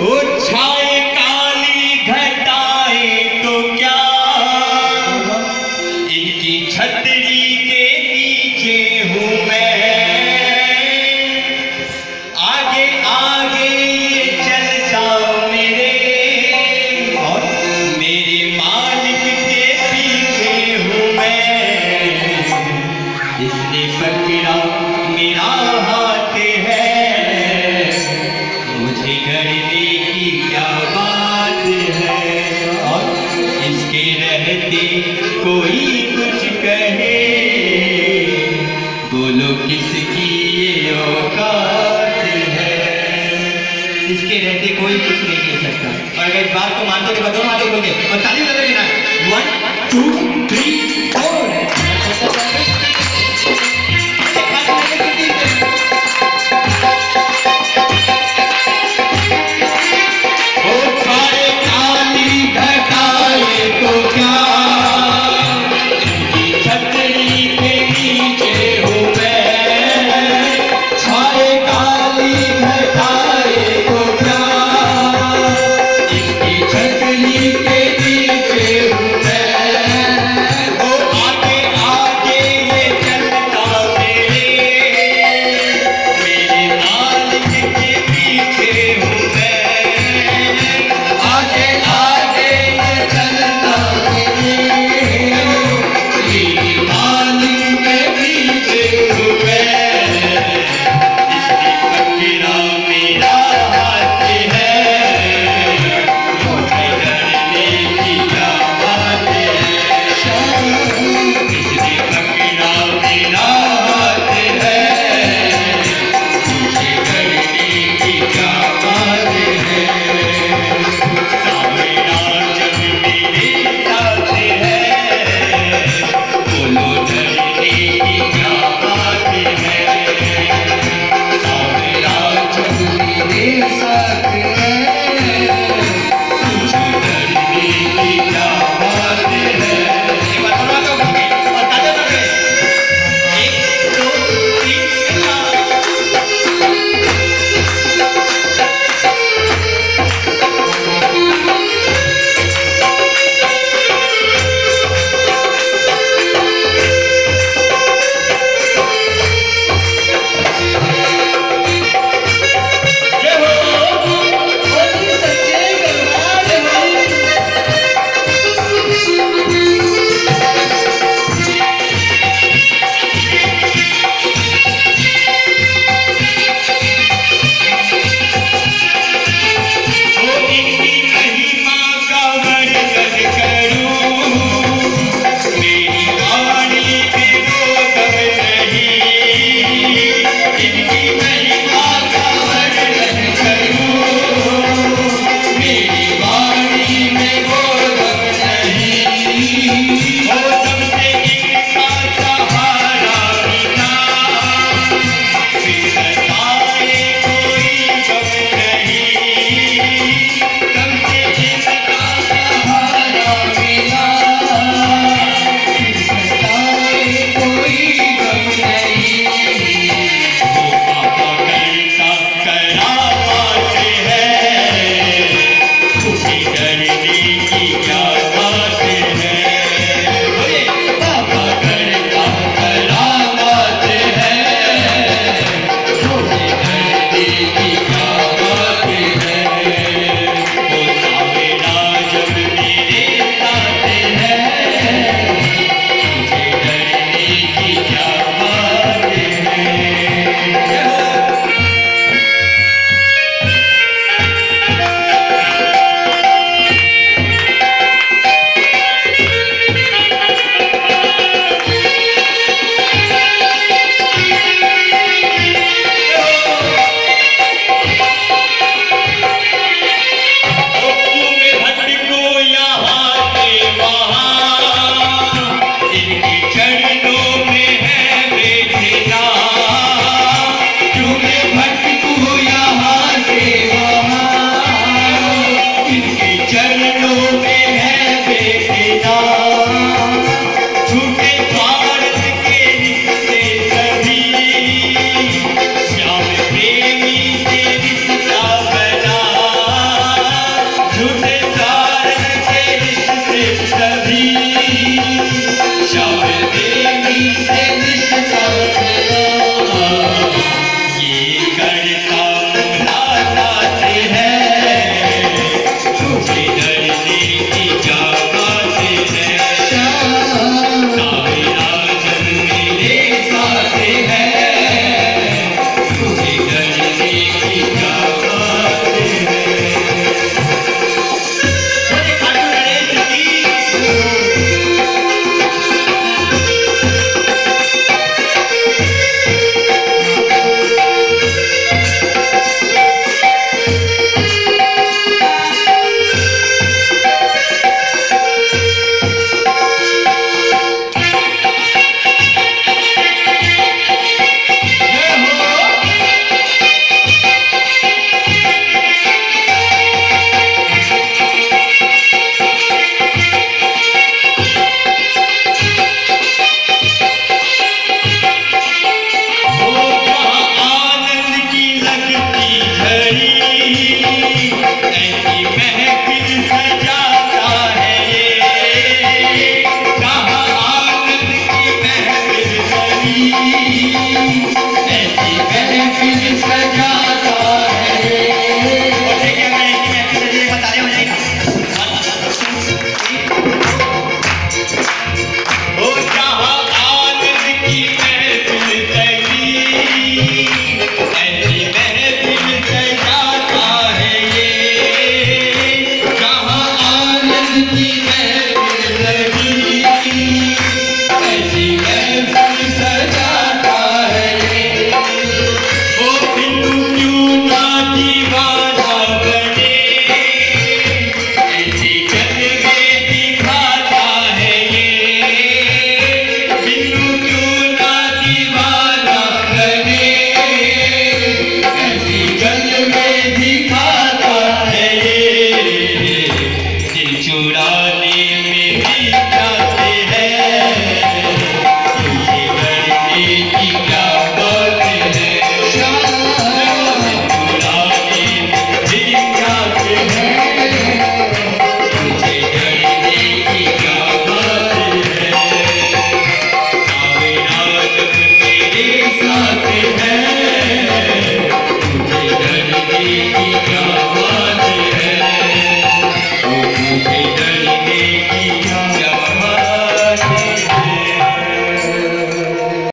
উচ্ছা लड़ने की कोई कुछ कहे? बोलो किसकी है? इसके रहते कोई कुछ नहीं कह सकता। और इस बात को मानते तो बताओ मालूम होंगे। और ताली बजा वन टू थ्री के है।